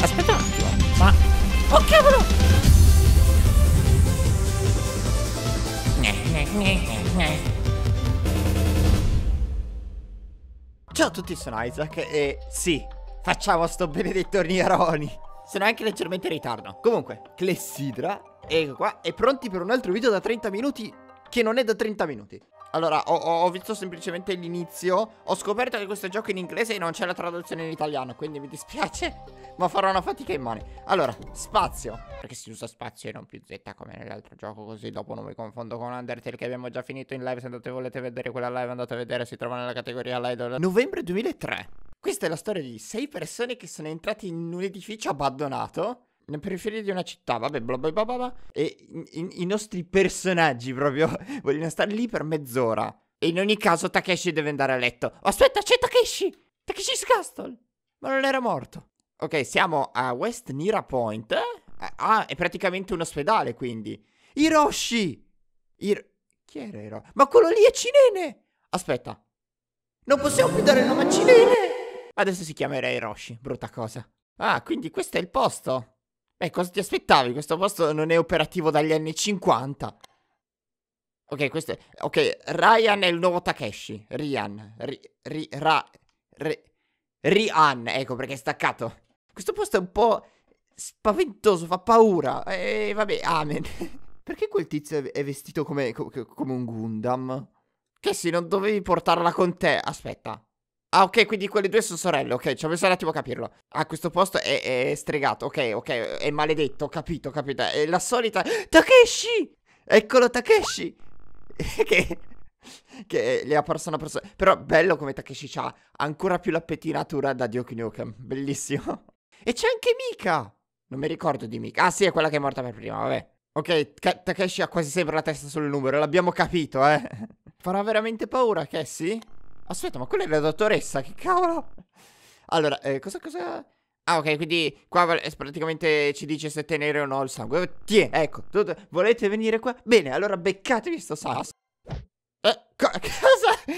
Aspetta un attimo. Ma... Oh cavolo! Ciao a tutti, sono Isaac e sì, facciamo sto benedetto Nieroni. Sono anche leggermente in ritardo. Comunque, Clessidra, ecco qua, e pronti per un altro video da 30 minuti che non è da 30 minuti. Allora, ho, ho, visto semplicemente l'inizio. Ho scoperto che questo gioco è in inglese e non c'è la traduzione in italiano Quindi mi dispiace Ma farò una fatica in mani. Allora, spazio. Perché si usa spazio e non più Z come nell'altro gioco Così dopo non mi confondo con Undertale Che abbiamo già finito in live. Se andate volete vedere quella live andate a vedere Si trova nella categoria live Novembre 2003 Questa è la storia di sei persone che sono entrate in un edificio abbandonato nel periferia di una città, vabbè, bla bla bla bla, e i, i nostri personaggi proprio vogliono stare lì per mezz'ora. E in ogni caso Takeshi deve andare a letto. Aspetta, c'è Takeshi! Takeshi's Castle! Ma non era morto. Ok, siamo a West Nira Point. Eh, ah, è praticamente un ospedale, quindi. Hiroshi! Hir Chi era Hiroshi? Ma quello lì è Cinene! Aspetta. Non possiamo più dare il nome a Cinene! Adesso si chiamerà Hiroshi, brutta cosa. Ah, quindi questo è il posto. Eh, cosa ti aspettavi? Questo posto non è operativo dagli anni 50. Ok, questo è... Ok, Ryan è il nuovo Takeshi. Ryan. Ri... Ri... Ra... Ri... Rian, ecco perché è staccato. Questo posto è un po' spaventoso, fa paura. E vabbè, amen. perché quel tizio è vestito come, come un Gundam? Che sì, non dovevi portarla con te. Aspetta. Ah, ok, quindi quelle due sono sorelle. Ok, ci ho messo un attimo a capirlo. Ah, questo posto è, è stregato. Ok, ok, è maledetto. Ho capito, ho capito. È la solita. Takeshi! Eccolo, Takeshi! che. Che le ha perso una persona. Però bello come Takeshi ha ancora più la pettinatura da Duke Nukem. Bellissimo. E c'è anche Mika! Non mi ricordo di Mika. Ah, sì, è quella che è morta per prima, vabbè. Ok, Takeshi ha quasi sempre la testa sul numero, l'abbiamo capito, eh. Farà veramente paura, Cassie? Aspetta, ma quella è la dottoressa, che cavolo? Allora, eh, cosa, cosa... Ah, ok, quindi qua praticamente ci dice se tenere o no il sangue. Tiè, ecco, tutto... volete venire qua? Bene, allora beccatevi sto sasso. Eh, co cosa?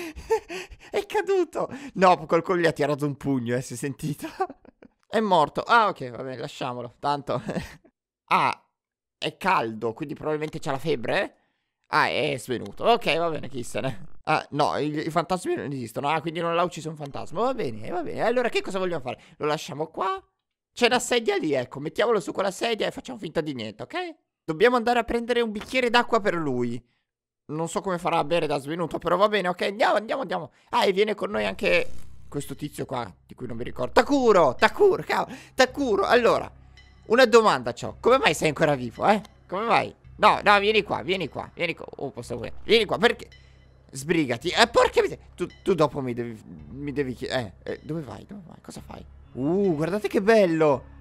è caduto. No, qualcuno gli ha tirato un pugno, eh, si è sentito. è morto. Ah, ok, va bene, lasciamolo. Tanto... ah, è caldo, quindi probabilmente c'ha la febbre? Ah, è svenuto. Ok, va bene, chi. Ah, no, i, i, fantasmi non esistono. Ah, quindi non l'ha ucciso un fantasma. Va bene, va bene. Allora, che cosa vogliamo fare? Lo lasciamo qua? C'è una sedia lì, ecco. Mettiamolo su quella sedia e facciamo finta di niente, ok? Dobbiamo andare a prendere un bicchiere d'acqua per lui. Non so come farà a bere da svenuto, però va bene, ok? Andiamo, andiamo, andiamo. Ah, e viene con noi anche questo tizio qua, di cui non mi ricordo. Takuro, Takuro, cavolo. Takuro, allora. Una domanda, ciò. Come mai sei ancora vivo, eh? Come mai? No, no, vieni qua, vieni qua, vieni qua. Oh, posso. Vieni qua, perché... Sbrigati. Eh, porca miseria. Tu, tu, dopo mi devi, mi devi chiedere. Eh, eh, dove vai? Dove vai? Cosa fai? Uh, guardate che bello.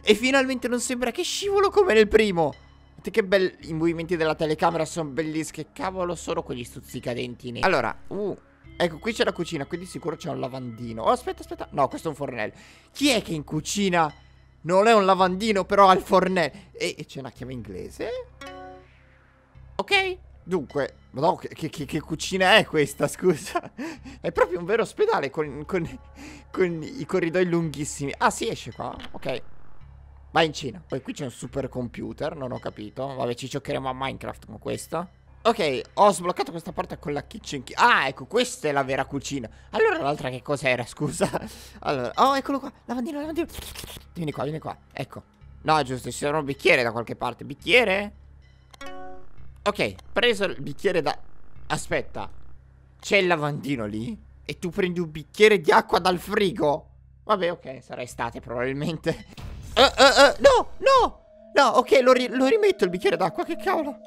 E finalmente non sembra che scivolo come nel primo. Guardate che belli. I movimenti della telecamera sono bellissimi. Che cavolo sono quegli stuzzicadenti. Allora, uh. Ecco, qui c'è la cucina, quindi sicuro c'è un lavandino. Oh, aspetta, aspetta. No, questo è un fornello. Chi è che in cucina non è un lavandino, però ha il fornello? E, e c'è una chiave inglese? Ok. Dunque, no, che, che, che, cucina è questa, scusa? È proprio un vero ospedale con, con, con, i corridoi lunghissimi. Ah, si esce qua? Ok. Vai in Cina. Poi qui c'è un supercomputer, non ho capito. Vabbè, ci giocheremo a Minecraft con questo. Ok, ho sbloccato questa porta con la kitchen key. Ah, ecco, questa è la vera cucina. Allora l'altra che cos'era, scusa? Allora, oh, eccolo qua. Lavandino, lavandino. Vieni qua, vieni qua. Ecco. No, giusto, ci sarà un bicchiere da qualche parte. Bicchiere? Ok, preso il bicchiere da... Aspetta. C'è il lavandino lì? E tu prendi un bicchiere di acqua dal frigo? Vabbè, ok, sarà estate probabilmente. Uh, uh, uh, no, no! No, ok, lo, ri lo, rimetto il bicchiere d'acqua, che cavolo.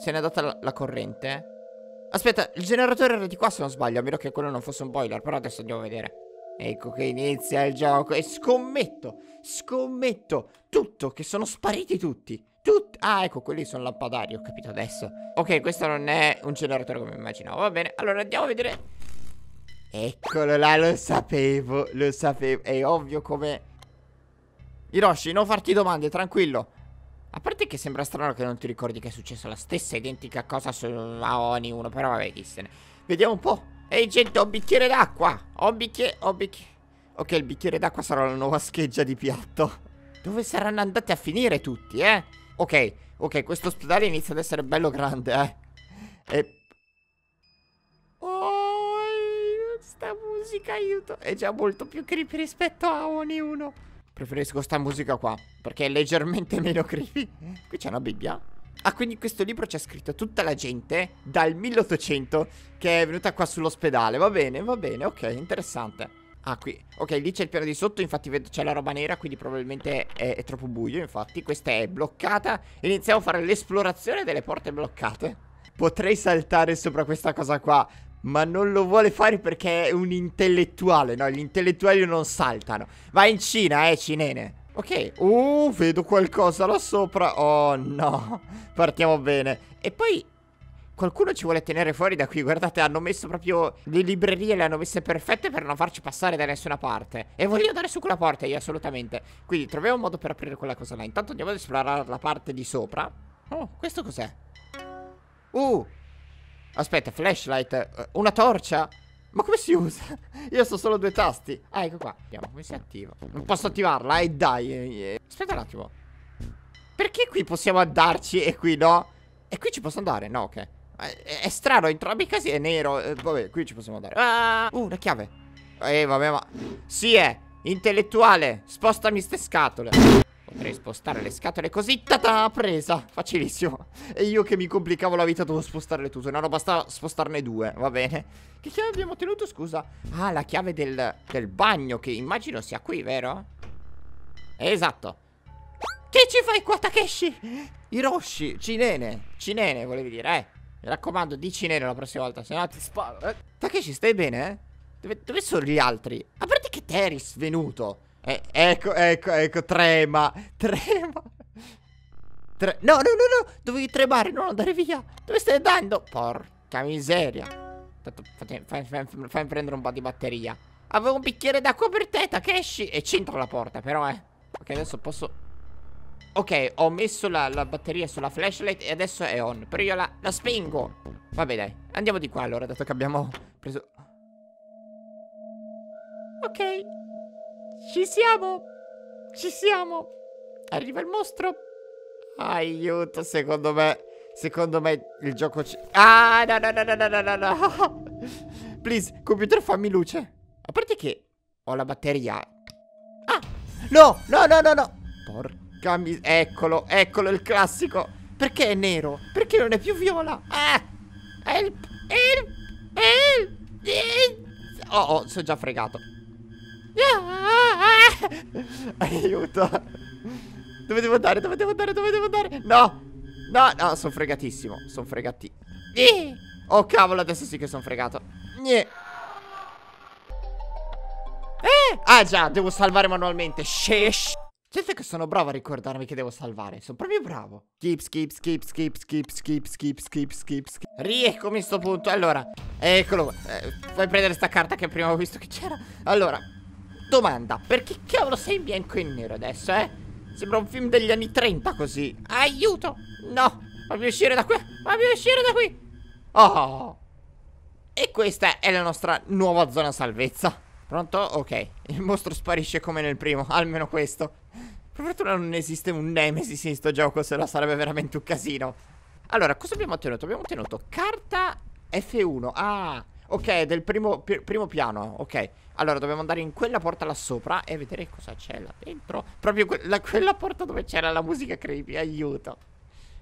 Se n'è andata la, la corrente. Aspetta, il generatore era di qua se non sbaglio, a meno che quello non fosse un boiler, però adesso andiamo a vedere. Ecco che inizia il gioco e scommetto, scommetto tutto, che sono spariti tutti. Tutti. Ah, ecco, quelli sono lampadari, ho capito adesso. Ok, questo non è un generatore come immaginavo. Va bene, allora andiamo a vedere. Eccolo là, lo sapevo, lo sapevo. È ovvio come... Hiroshi, non farti domande, tranquillo. A parte che sembra strano che non ti ricordi che è successa la stessa identica cosa su Aoni 1, però vabbè, chi se ne... Vediamo un po'. Ehi gente, ho un bicchiere d'acqua. Ho un bicchiere... Ho un bicchiere... Ok, il bicchiere d'acqua sarà la nuova scheggia di piatto. Dove saranno andati a finire tutti, eh? Ok, ok, questo ospedale inizia ad essere bello grande, eh. E... Oh, sta musica, aiuto. È già molto più creepy rispetto a 1. Preferisco sta musica qua, perché è leggermente meno creepy. Qui c'è una Bibbia. Ah, quindi in questo libro c'è scritto tutta la gente dal 1800 che è venuta qua sull'ospedale. Va bene, va bene, ok, interessante. Ah, qui. Ok, lì c'è il piano di sotto, infatti c'è la roba nera, quindi probabilmente è, è, troppo buio, infatti. Questa è bloccata. Iniziamo a fare l'esplorazione delle porte bloccate. Potrei saltare sopra questa cosa qua, ma non lo vuole fare perché è un intellettuale, no? Gli intellettuali non saltano. Va in Cina, eh, cinene. Ok, uh, vedo qualcosa là sopra Oh no, partiamo bene E poi qualcuno ci vuole tenere fuori da qui. Guardate, hanno messo proprio le librerie Le hanno messe perfette per non farci passare da nessuna parte. E voglio andare su quella porta io, assolutamente. Quindi troviamo un modo per aprire quella cosa là. Intanto andiamo ad esplorare la parte di sopra. Oh, questo cos'è? Uh, aspetta, flashlight. Uh, Una torcia? Ma come si usa? Io so solo due tasti. Ah ecco qua. Vediamo come si attiva? Non posso attivarla eh, dai eh, Aspetta un attimo. Perché qui possiamo andarci e qui no? E qui ci posso andare? No ok È, è strano Entrambi i casi è nero. Eh, Vabbè qui ci possiamo andare. Ah! Uh una chiave. Eh vabbè ma Sì è Intellettuale. Spostami ste scatole. Potrei spostare le scatole così, tata, presa, facilissimo. E io che mi complicavo la vita dovevo spostarle tutte No, no, basta spostarne due, va bene. Che chiave abbiamo tenuto, scusa? Ah, la chiave del, del bagno, che immagino sia qui, vero? Esatto. Che ci fai qua, Takeshi? Hiroshi, Cinene, Cinene volevi dire, eh Mi raccomando, di Cinene la prossima volta, se no ti sparo eh. Takeshi, stai bene, eh? Dove, dove sono gli altri? A parte che te eri svenuto eh, ecco, ecco, ecco, trema. Trema. Tre no, no, no, no. Dovevi tremare, non andare via. Dove stai andando? Porca miseria. Fai, fai, fai, fai prendere un po' di batteria. Avevo un bicchiere d'acqua per te, Takeshi. E c'entra la porta, però, eh. Ok, adesso posso... Ok, ho messo la, la, batteria sulla flashlight e adesso è on. Però io la, la spingo. Vabbè, dai. Andiamo di qua, allora, dato che abbiamo preso... Ok. Ci siamo! Ci siamo! Arriva il mostro! Aiuto, secondo me... Secondo me il gioco. Ah, no, no, no, no, no, no, no! Please, computer, fammi luce. A parte che ho la batteria. Ah! No, no, no, no, no! Porca mis... Eccolo, eccolo il classico. Perché è nero? Perché non è più viola? Ah! Help! Help! Help! help. Oh, oh, sono già fregato. Aiuto. Dove devo andare? Dove devo andare? Dove devo andare? No. No, no, sono fregatissimo. Sono fregati. Oh, cavolo, adesso sì che sono fregato. Eh. Ah, già, devo salvare manualmente. Sheesh. Sente che sono bravo a ricordarmi che devo salvare. Sono proprio bravo. Skip, skip, skip, skip, skip, skip, skip, skip, skip, skip. Rieccomi a sto punto. Allora, eccolo. Eh, fai prendere sta carta che prima ho visto che c'era. Allora, Domanda, perché cavolo sei in bianco e nero adesso, eh? Sembra un film degli anni 30 così. Aiuto! No! Fammi uscire da qui! Fammi uscire da qui! Oh! E questa è la nostra nuova zona salvezza. Pronto? Ok. Il mostro sparisce come nel primo, almeno questo. Per fortuna non esiste un Nemesis in sto gioco, se no sarebbe veramente un casino. Allora, cosa abbiamo ottenuto? Abbiamo ottenuto carta F1. Ah, ok, del primo, primo piano. Ok. Allora, dobbiamo andare in quella porta là sopra e vedere cosa c'è là dentro. Proprio quella, quella porta dove c'era la musica creepy, aiuto.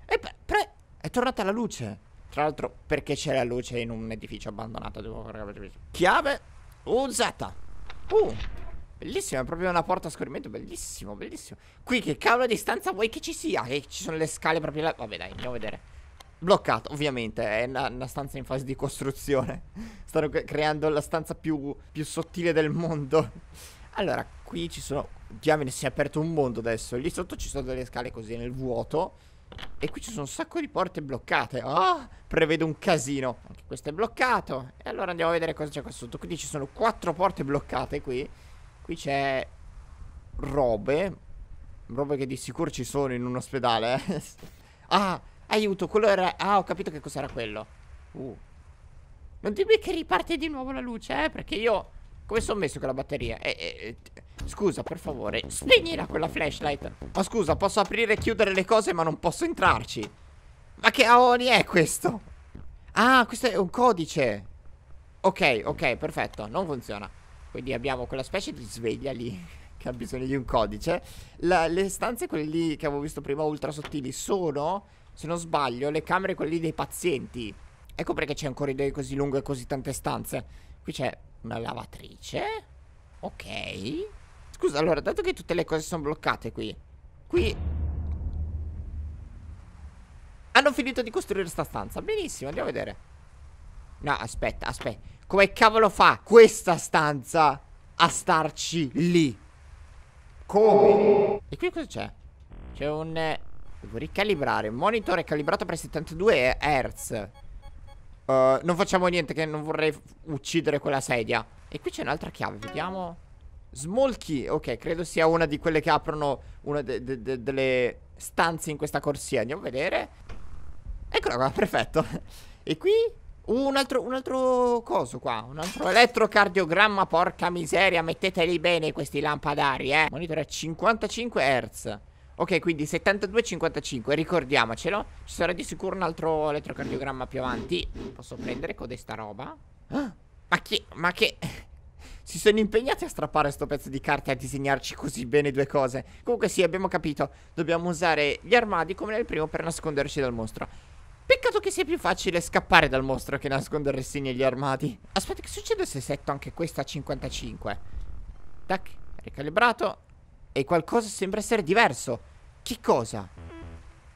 E beh, è tornata la luce. Tra l'altro, perché c'è la luce in un edificio abbandonato? Devo Chiave usata. Uh, bellissima, è proprio una porta a scorrimento, bellissimo, bellissimo. Qui che cavolo di stanza vuoi che ci sia? Che ci sono le scale proprio là. Vabbè, dai, andiamo a vedere. Bloccato, ovviamente, è una, una, stanza in fase di costruzione. Stanno creando la stanza più, più sottile del mondo. Allora, qui ci sono... Diamine, si è aperto un mondo adesso. Lì sotto ci sono delle scale così nel vuoto. E qui ci sono un sacco di porte bloccate. Ah, oh, prevedo un casino. Anche questo è bloccato. E allora andiamo a vedere cosa c'è qua sotto. Quindi ci sono quattro porte bloccate qui. Qui c'è robe. Robe che di sicuro ci sono in un ospedale. Eh. ah, Aiuto, quello era... Ah, ho capito che cos'era quello. Uh. Non dimmi che riparte di nuovo la luce, eh? Perché io... Come sono messo con la batteria? Eh, eh, eh, scusa, per favore, spegnila quella flashlight. Ma scusa, posso aprire e chiudere le cose ma non posso entrarci. Ma che aoni è questo? Ah, questo è un codice. Ok, ok, perfetto, non funziona. Quindi abbiamo quella specie di sveglia lì che ha bisogno di un codice. La, le stanze, quelle lì che avevo visto prima, ultra sottili, sono, se non sbaglio, le camere, quelle lì dei pazienti. Ecco perché c'è un corridoio così lungo e così tante stanze. Qui c'è una lavatrice. Ok. Scusa, allora, dato che tutte le cose sono bloccate qui, qui... Hanno finito di costruire sta stanza. Benissimo, andiamo a vedere. No, aspetta, aspetta. Come cavolo fa questa stanza a starci lì? Come? E qui cosa c'è? C'è un... Eh, devo ricalibrare. Monitor è calibrato per 72 Hz. Uh, non facciamo niente che non vorrei uccidere quella sedia. E qui c'è un'altra chiave, vediamo. Small key, ok, credo sia una di quelle che aprono una de de de delle stanze in questa corsia. Andiamo a vedere. Eccola qua, perfetto. E qui un altro, un altro coso qua, un altro elettrocardiogramma, porca miseria, metteteli bene questi lampadari, eh. Monitor a 55 Hz. Ok, quindi 72-55, ricordiamocelo. Ci sarà di sicuro un altro elettrocardiogramma più avanti. Posso prendere codesta roba? Ah, ma che... Ma che... Si sono impegnati a strappare sto pezzo di carta e a disegnarci così bene due cose. Comunque sì, abbiamo capito. Dobbiamo usare gli armadi come nel primo per nasconderci dal mostro. Peccato che sia più facile scappare dal mostro che nascondersi negli armadi. Aspetta, che succede se setto anche questa a 55? Tac, ricalibrato. E qualcosa sembra essere diverso. Che cosa?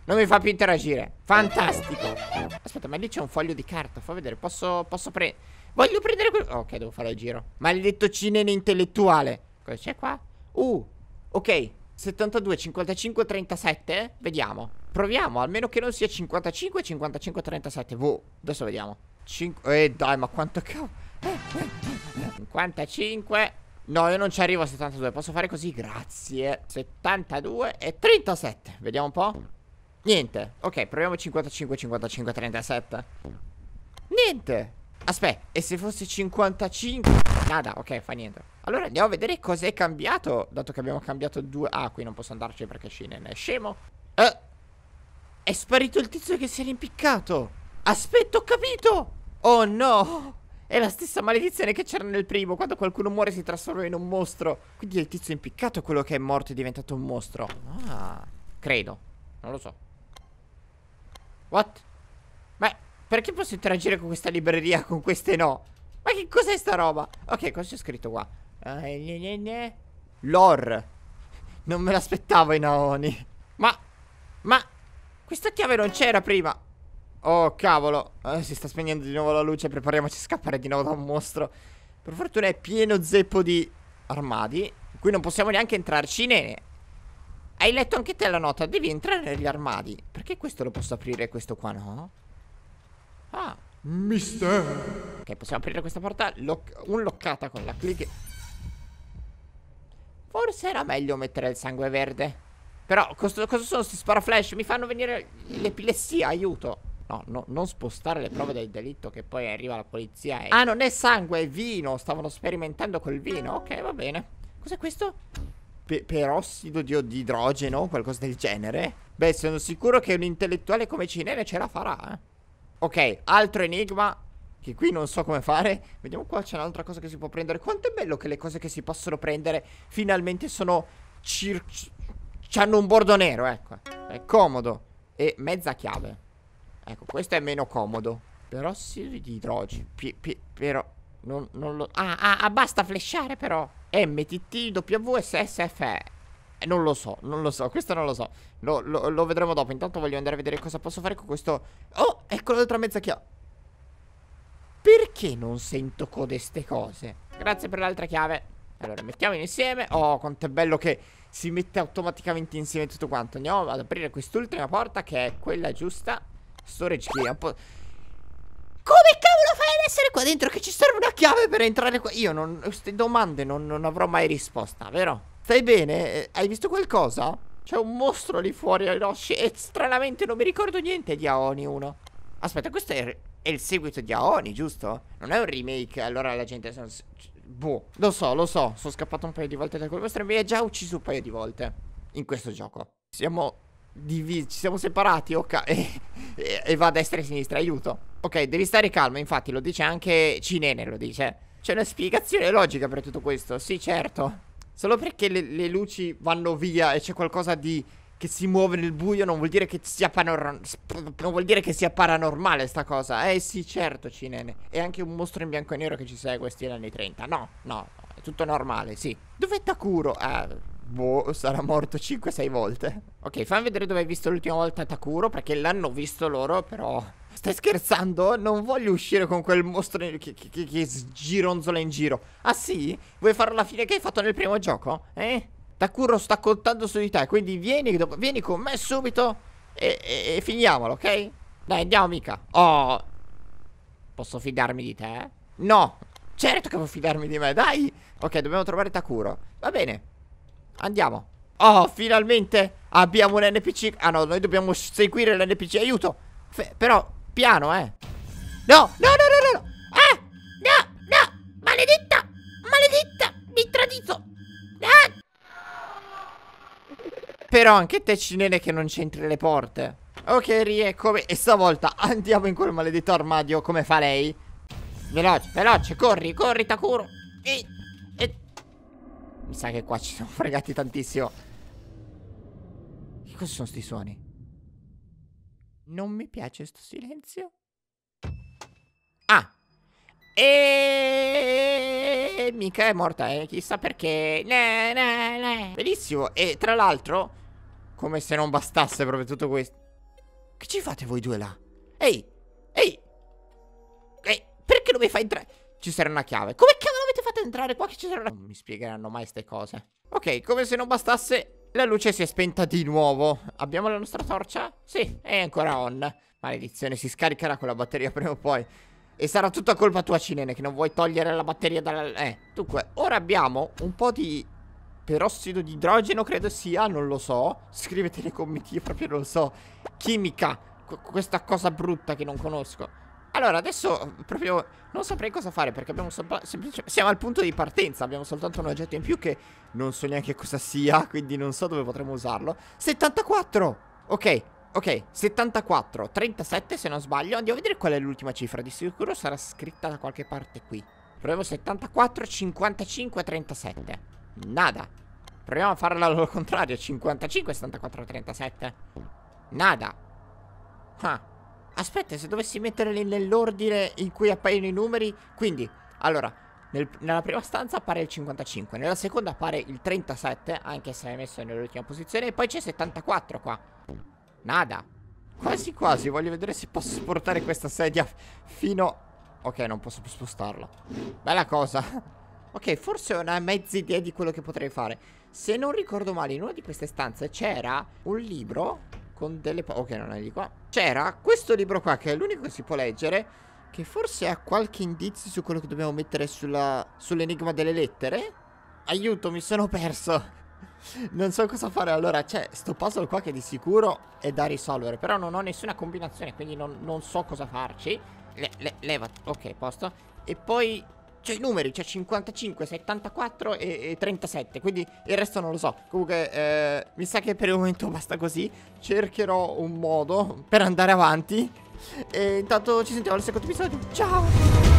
Non mi fa più interagire. Fantastico. Aspetta, ma lì c'è un foglio di carta. Fa vedere. Posso, posso prendere... Voglio prendere quello... Ok, devo fare il giro. Maledetto cinene intellettuale. Cosa c'è qua? Uh, ok. 72, 55, 37. Vediamo. Proviamo, almeno che non sia 55, 55, 37. Boh, adesso vediamo. 5... Eh, dai, ma quanto cavolo... 55... No, io non ci arrivo a 72 Posso fare così? Grazie. 72 e 37 Vediamo un po' Niente. Ok, proviamo 55, 55, 37 Niente. Aspetta, e se fosse 55? Nada, ok, fa niente. Allora andiamo a vedere cosa è cambiato Dato che abbiamo cambiato due. Ah, qui non posso andarci perché Shinen è scemo. Eh È sparito il tizio che si era impiccato Aspetta, ho capito. Oh no. È la stessa maledizione che c'era nel primo Quando qualcuno muore si trasforma in un mostro. Quindi è il tizio impiccato quello che è morto e diventato un mostro. Ah, credo. Non lo so. What? Ma perché posso interagire con questa libreria Con queste no? Ma che cos'è sta roba? Ok, cosa c'è scritto qua? Uh, Lore. Non me l'aspettavo in Aoni Ma Ma Questa chiave non c'era prima. Oh cavolo. Eh, Si sta spegnendo di nuovo la luce. Prepariamoci a scappare di nuovo da un mostro. Per fortuna è pieno zeppo di armadi. Qui non possiamo neanche entrarci Nene. Hai letto anche te la nota? Devi entrare negli armadi. Perché questo lo posso aprire e questo qua no? Ah. Mister. Ok possiamo aprire questa porta Unloccata con la click. Forse era meglio mettere il sangue verde però cosa, cosa sono questi sparaflash? Mi fanno venire l'epilessia, aiuto No, no, non spostare le prove del delitto che poi arriva la polizia e... Ah, non è sangue, è vino. Stavano sperimentando col vino. Ok, va bene. Cos'è questo? Pe perossido di, di idrogeno, qualcosa del genere. Beh, sono sicuro che un intellettuale come Cinere ce la farà, eh. Ok, altro enigma che qui non so come fare. Vediamo qua, c'è un'altra cosa che si può prendere. Quanto è bello che le cose che si possono prendere finalmente sono... Cir... C'hanno un bordo nero, ecco. È comodo. E mezza chiave. Ecco, questo è meno comodo. Perossido di idrogeno. Però... Non, non lo... Ah, ah, ah, basta flashare però. MTT, W, SSFE. Eh, non lo so, non lo so, questo non lo so. Lo, lo, lo, vedremo dopo. Intanto voglio andare a vedere cosa posso fare con questo. Oh, ecco l'altra mezza chiave. Perché non sento codeste cose? Grazie per l'altra chiave. Allora, mettiamo insieme. Oh, quanto è bello che si mette automaticamente insieme tutto quanto. Andiamo ad aprire quest'ultima porta che è quella giusta. Storage key, un po'... Come cavolo fai ad essere qua dentro? Che ci serve una chiave per entrare qua? Io non... Queste domande non, non avrò mai risposta, vero? Stai bene? Eh, hai visto qualcosa? C'è un mostro lì fuori ai Roshi E stranamente non mi ricordo niente di Aoni 1 Aspetta, questo è... è il seguito di Aoni, giusto? Non è un remake, allora la gente... Boh, lo so, lo so, sono scappato un paio di volte da quel vostro e mi ha già ucciso un paio di volte in questo gioco. Siamo divisi, ci siamo separati, ok, e, e, e va a destra e a sinistra, aiuto. Ok, devi stare calmo, infatti lo dice anche Cinene, lo dice. C'è una spiegazione logica per tutto questo, sì certo. Solo perché le, le luci vanno via e c'è qualcosa di che si muove nel buio non vuol dire che sia panorama Non vuol dire che sia paranormale sta cosa Eh sì certo Cinene È anche un mostro in bianco e nero che ci segue stile anni 30 No, no, è tutto normale, sì Dov'è Takuro? Ah, boh, sarà morto 5-6 volte Ok, fammi vedere dove hai visto l'ultima volta Takuro Perché l'hanno visto loro, però Stai scherzando? Non voglio uscire con quel mostro che, che, che, che gironzola in giro Ah sì? Vuoi fare la fine che hai fatto nel primo gioco? Eh? Takuro sta contando su di te Quindi vieni, vieni con me subito e, e, e, finiamolo, ok? Dai, andiamo mica Oh Posso fidarmi di te? No Certo che può fidarmi di me, dai. Ok, dobbiamo trovare Takuro. Va bene Andiamo. Oh, finalmente abbiamo un NPC Ah no, noi dobbiamo seguire l'NPC Aiuto. Fe Però, piano, eh. No, no, no, no, no no, no Maledetta Maledetta Mi tradito Ah però anche te cinene che non c'entri le porte Ok rieccomi E stavolta andiamo in quel maledetto armadio Come fa lei Veloce, veloce, corri, corri Takuro e, e... Mi sa che qua ci siamo fregati tantissimo Che cosa sono sti suoni? Non mi piace sto silenzio Ah e mica è morta, eh, chissà perché. Ne, ne, ne. Benissimo. E tra l'altro, come se non bastasse proprio tutto questo. Che ci fate voi due là? Ehi! Ehi! Ehi! Perché non mi fai entrare? Ci sarà una chiave. Come cavolo avete fatto entrare qua che ci sarà una... Non mi spiegheranno mai queste cose. Ok, come se non bastasse, la luce si è spenta di nuovo. Abbiamo la nostra torcia? Sì, è ancora on. Maledizione, si scaricherà con la batteria prima o poi. E sarà tutta colpa tua, Cinene, che non vuoi togliere la batteria dalla... Eh, dunque, ora abbiamo un po' di perossido di idrogeno credo sia, non lo so. Scrivete nei commenti, io proprio non lo so. Chimica, questa cosa brutta che non conosco. Allora, adesso proprio non saprei cosa fare perché abbiamo. Siamo al punto di partenza, abbiamo soltanto un oggetto in più che non so neanche cosa sia, quindi non so dove potremo usarlo. 74! Ok, ok, 74, 37 se non sbaglio. Andiamo a vedere qual è l'ultima cifra, di sicuro sarà scritta da qualche parte qui. Proviamo 74, 55, 37. Nada. Proviamo a farla al contrario. 55, 74, 37. Nada. Ah. Aspetta, se dovessi metterli nell'ordine in cui appaiono i numeri. Quindi, allora, nel, nella prima stanza appare il 55. Nella seconda appare il 37, anche se è messo nell'ultima posizione. E poi c'è 74 qua. Nada. Quasi quasi, voglio vedere se posso portare questa sedia fino... Ok, non posso più spostarla. Bella cosa. Ok, forse ho una mezza idea di quello che potrei fare. Se non ricordo male, in una di queste stanze c'era un libro con delle... Ok, non è di qua. C'era questo libro qua, che è l'unico che si può leggere, che forse ha qualche indizio su quello che dobbiamo mettere sull'enigma delle lettere. Aiuto, mi sono perso. non so cosa fare. Allora, c'è sto puzzle qua che di sicuro è da risolvere, però non ho nessuna combinazione, quindi non, non so cosa farci. Le, le, leva, ok, posto. E poi c'è i numeri, c'è 55, 74 e, e, 37, quindi il resto non lo so. Comunque, eh, mi sa che per il momento basta così. Cercherò un modo per andare avanti. E intanto ci sentiamo al secondo episodio. Ciao!